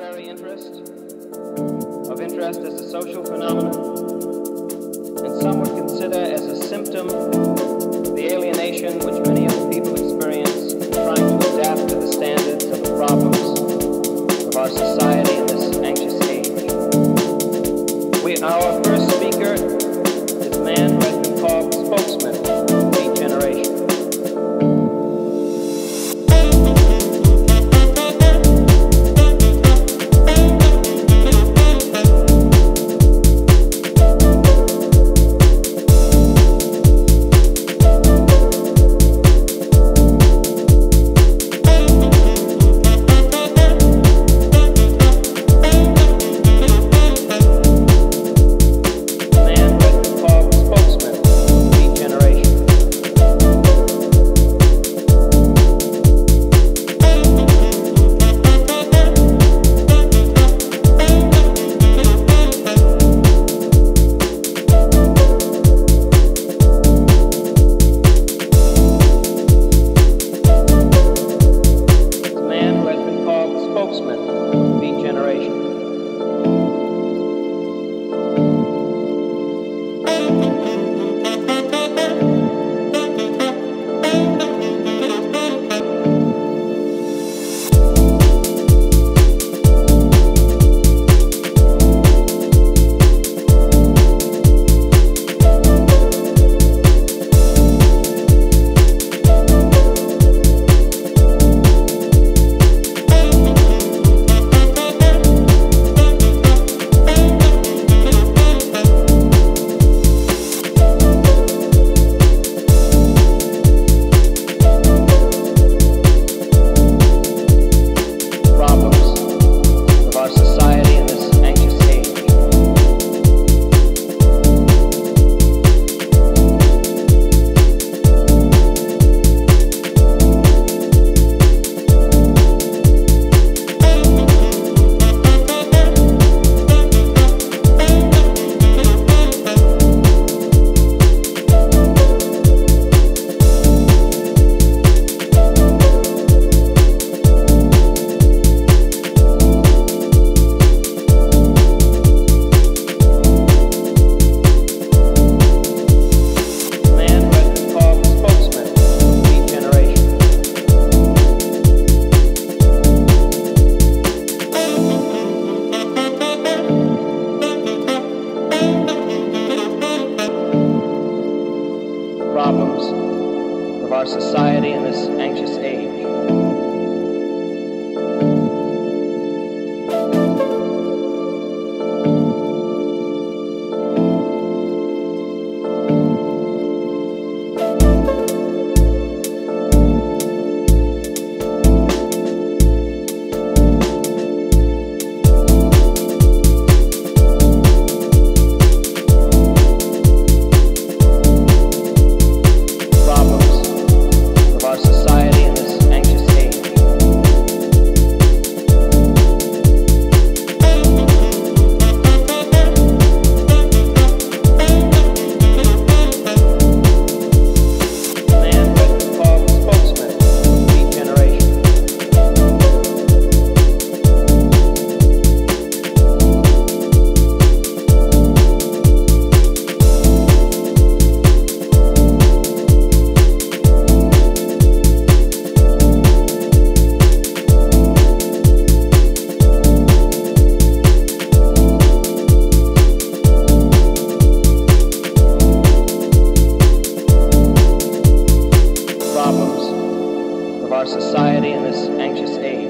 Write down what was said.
literary interest, of interest as a social phenomenon, and some would consider as a symptom problems of our society in this anxious age. our society in this anxious age.